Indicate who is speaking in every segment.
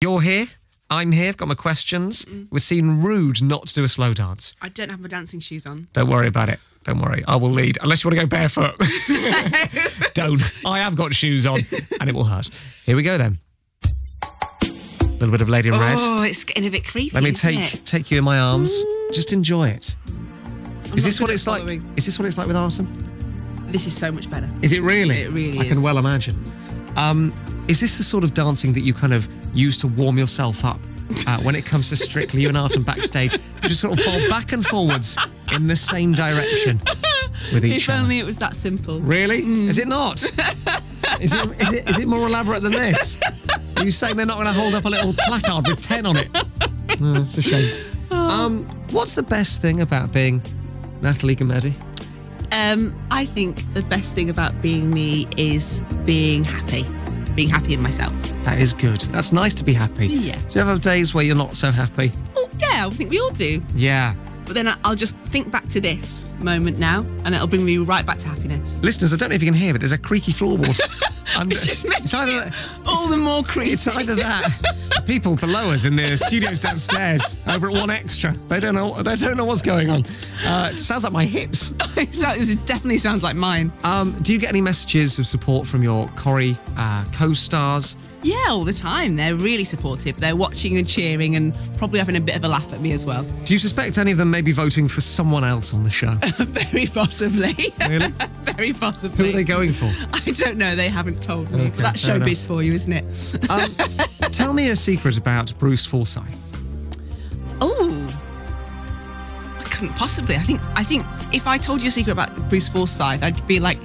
Speaker 1: You're here. I'm here. I've got my questions. Mm. We're seen rude not to do a slow dance.
Speaker 2: I don't have my dancing shoes on.
Speaker 1: Don't worry about it. Don't worry. I will lead. Unless you want to go barefoot. Don't. I have got shoes on and it will hurt. Here we go then. A little bit of Lady in Red.
Speaker 2: Oh, it's getting a bit creepy.
Speaker 1: Let me take
Speaker 2: it?
Speaker 1: take you in my arms. Just enjoy it.
Speaker 2: I'm
Speaker 1: Is this what it's like? Is this what it's like with Artem?
Speaker 2: This is so much better.
Speaker 1: Is it really?
Speaker 2: It really is.
Speaker 1: I can well imagine. Um, is this the sort of dancing that you kind of use to warm yourself up uh, when it comes to strictly you and Artem backstage? You just sort of bob back and forwards in the same direction with each
Speaker 2: If
Speaker 1: other.
Speaker 2: only it was that simple.
Speaker 1: Really? Is it not? is, it, is, it, is it more elaborate than this? Are you saying they're not going to hold up a little placard with 10 on it? Oh, that's a shame. Um, what's the best thing about being Natalie Gumede?
Speaker 2: Um, I think the best thing about being me is being happy, being happy in myself.
Speaker 1: That is good. That's nice to be happy.
Speaker 2: Yeah.
Speaker 1: Do you ever have days where you're not so happy?
Speaker 2: Well, yeah, I think we all do.
Speaker 1: Yeah.
Speaker 2: But then I'll just think back to this moment now, and it'll bring me right back to happiness.
Speaker 1: Listeners, I don't know if you can hear, but there's a creaky floorboard. under,
Speaker 2: It's making
Speaker 1: either
Speaker 2: it all the more creepy.
Speaker 1: It's either that. The people below us in the studios downstairs over at 1Xtra. They don't know. They don't know what's going on. Uh, it sounds like my hips.
Speaker 2: It definitely sounds like mine.
Speaker 1: Um, do you get any messages of support from your Corrie uh, co-stars?
Speaker 2: Yeah, all the time. They're really supportive. They're watching and cheering and probably having a bit of a laugh at me as well.
Speaker 1: Do you suspect any of them may be voting for someone else on the show?
Speaker 2: Very possibly.
Speaker 1: Really?
Speaker 2: Very possibly.
Speaker 1: Who are they going for?
Speaker 2: I don't know. They haven't told me.
Speaker 1: Okay,
Speaker 2: that's showbiz for you, isn't it?
Speaker 1: Um, tell me a secret about Bruce Forsyth.
Speaker 2: Oh, I couldn't possibly. I think. I think if I told you a secret about Bruce Forsyth, I'd be like,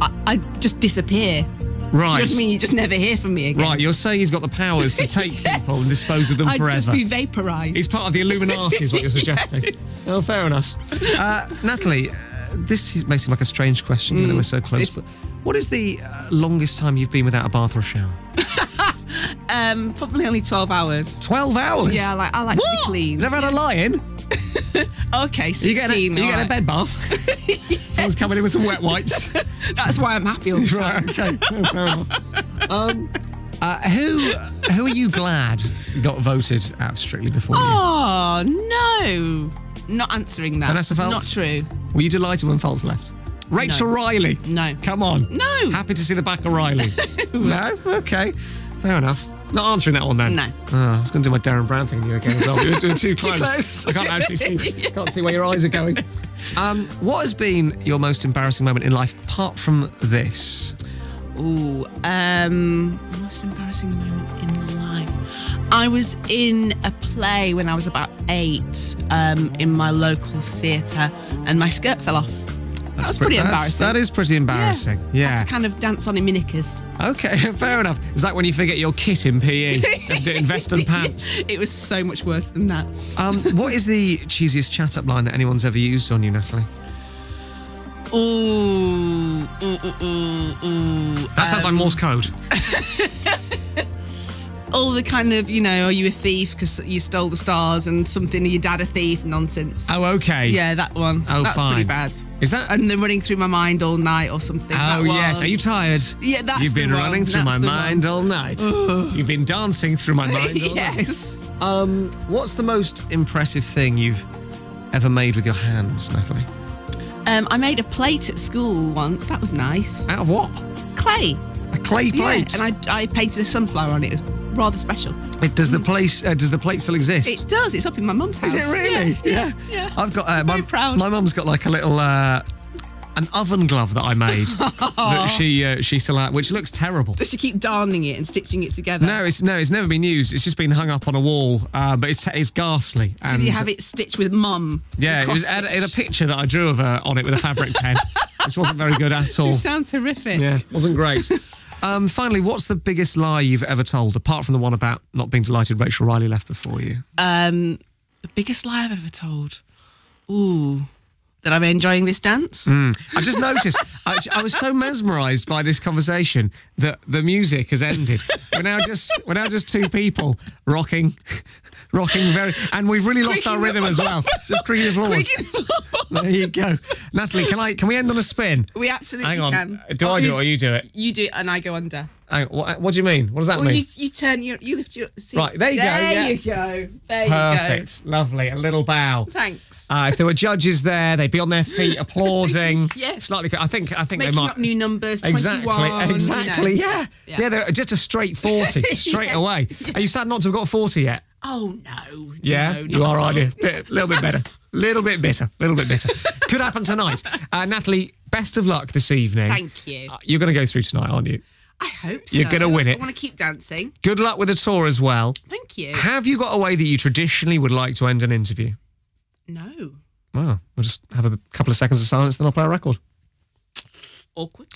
Speaker 2: I'd just disappear. Do you know
Speaker 1: Right.
Speaker 2: what I mean? You just never hear from me again.
Speaker 1: Right, you're saying he's got the powers to take
Speaker 2: Yes.
Speaker 1: people and dispose of them
Speaker 2: I'd
Speaker 1: forever.
Speaker 2: just be vaporised.
Speaker 1: He's part of the Illuminati, is what you're suggesting.
Speaker 2: Yes.
Speaker 1: Oh, fair enough. Uh, Natalie, uh, this may seem like a strange question, given that we're so close,
Speaker 2: it's-
Speaker 1: but what is the uh, longest time you've been without a bath or a shower?
Speaker 2: um, probably only twelve hours.
Speaker 1: 12 hours?
Speaker 2: Yeah, like I like to be clean.
Speaker 1: Never had a lie-in?
Speaker 2: Okay,
Speaker 1: Are you
Speaker 2: sixteen.
Speaker 1: a, you getting a bed bath? Someone's coming in with some wet wipes.
Speaker 2: That's why I'm happy all the time.
Speaker 1: right, okay. Oh, fair enough. Um, uh, who, who are you glad got voted out of Strictly Before You?
Speaker 2: Oh no, not answering that.
Speaker 1: Vanessa Feltz?
Speaker 2: Not true.
Speaker 1: Were you delighted when Feltz left? Rachel
Speaker 2: No.
Speaker 1: Riley?
Speaker 2: No.
Speaker 1: Come on.
Speaker 2: No.
Speaker 1: Happy to see the back of Riley. no? Okay. Fair enough. Not answering that one then.
Speaker 2: No.
Speaker 1: Oh, I was going to do my Derren Brown thing to you again as well. but You're doing too close.
Speaker 2: too close.
Speaker 1: I can't actually see. Can't see where your eyes are going. Um, what has been your most embarrassing moment in life apart from this?
Speaker 2: Ooh, um, most embarrassing moment in life. I was in a play when I was about eight, um, in my local theatre, and my skirt fell off. That was pretty
Speaker 1: That's-
Speaker 2: embarrassing.
Speaker 1: That is pretty embarrassing. Yeah.
Speaker 2: Had to kind of dance on in minickers.
Speaker 1: Okay, fair enough. Is that when you forget your kit in PE? You have to do in pants.
Speaker 2: It was so much worse than that.
Speaker 1: Um, what is the cheesiest chat up line that anyone's ever used on you, Natalie?
Speaker 2: Ooh, ooh, ooh, ooh, ooh.
Speaker 1: That sounds like
Speaker 2: Um,
Speaker 1: Morse code.
Speaker 2: All the kind of, you know, are you a thief because you stole the stars and something, your dad a thief nonsense.
Speaker 1: Oh, okay.
Speaker 2: Yeah, that one.
Speaker 1: Oh,
Speaker 2: That's
Speaker 1: fine.
Speaker 2: pretty bad.
Speaker 1: Is that?
Speaker 2: And they're running through my mind all night or something.
Speaker 1: oh, yes. Are you tired?
Speaker 2: Yeah, that's
Speaker 1: You've been running through my mind all night. You've been dancing through my mind all night.
Speaker 2: yes.
Speaker 1: Um, what's the most impressive thing you've ever made with your hands, Natalie?
Speaker 2: Um, I made a plate at school once. That was nice.
Speaker 1: Out of what?
Speaker 2: Clay.
Speaker 1: A clay plate.
Speaker 2: Yeah, and I, I painted a sunflower on it. It was rather special.
Speaker 1: It- does the place? Uh, does the plate still exist?
Speaker 2: It does. It's up in my mum's house.
Speaker 1: Is it really?
Speaker 2: Yeah. yeah.
Speaker 1: I've got uh, my,
Speaker 2: proud.
Speaker 1: my mum's got like a little uh, an oven glove that I made that she uh, she still had, which looks terrible.
Speaker 2: Does she keep darning it and stitching it together?
Speaker 1: No, it's no, it's never been used. It's just been hung up on a wall, uh, but it's it's ghastly.
Speaker 2: Did you have it stitched with mum?
Speaker 1: Yeah, it was
Speaker 2: Cross
Speaker 1: had, it had a picture that I drew of her on it with a fabric pen, which wasn't very good at all.
Speaker 2: It sounds horrific.
Speaker 1: Yeah, wasn't great. Um, finally, what's the biggest lie you've ever told, apart from the one about not being delighted Rachel Riley left before you?
Speaker 2: Um, the biggest lie I've ever told. Ooh. That I'm enjoying this dance. Mm.
Speaker 1: I just noticed. I, I was so mesmerised by this conversation that the music has ended. We're now just we're now just two people rocking, rocking very, and we've really lost our rhythm as well. Just creaking the floors. There you go, Natalie. Can I? Can we end on a spin?
Speaker 2: We absolutely
Speaker 1: Hang on.
Speaker 2: can.
Speaker 1: Do I do it or you do it?
Speaker 2: You do it and I go under.
Speaker 1: Hang on, what, what do you mean? What does that
Speaker 2: Well,
Speaker 1: mean?
Speaker 2: you, you turn your, you lift your seat.
Speaker 1: Right, there you go,
Speaker 2: There
Speaker 1: yeah.
Speaker 2: you go. There
Speaker 1: Perfect, lovely. A little bow.
Speaker 2: Thanks.
Speaker 1: Uh, if there were judges there, they'd be on their feet applauding.
Speaker 2: Yes.
Speaker 1: Slightly. I think. I think
Speaker 2: Making
Speaker 1: they might.
Speaker 2: up new numbers,
Speaker 1: Exactly,
Speaker 2: 21.
Speaker 1: exactly,
Speaker 2: you know.
Speaker 1: yeah. yeah.
Speaker 2: Yeah.
Speaker 1: they're just a straight 40, straight
Speaker 2: Yeah.
Speaker 1: away. Are you sad not to have got 40 yet?
Speaker 2: Oh, no.
Speaker 1: Yeah,
Speaker 2: no,
Speaker 1: you are, aren't you? A little bit better. Little bit bitter. Little bit bitter. Could happen tonight. Uh, Natalie, best of luck this evening.
Speaker 2: Thank you.
Speaker 1: Uh, You're going to go through tonight, aren't you?
Speaker 2: I hope so.
Speaker 1: You're gonna win it.
Speaker 2: I want to keep dancing.
Speaker 1: Good luck with the tour as well.
Speaker 2: Thank you.
Speaker 1: Have you got a way that you traditionally would like to end an interview?
Speaker 2: No.
Speaker 1: Well, we'll just have a couple of seconds of silence, then I'll play a record.
Speaker 2: Awkward.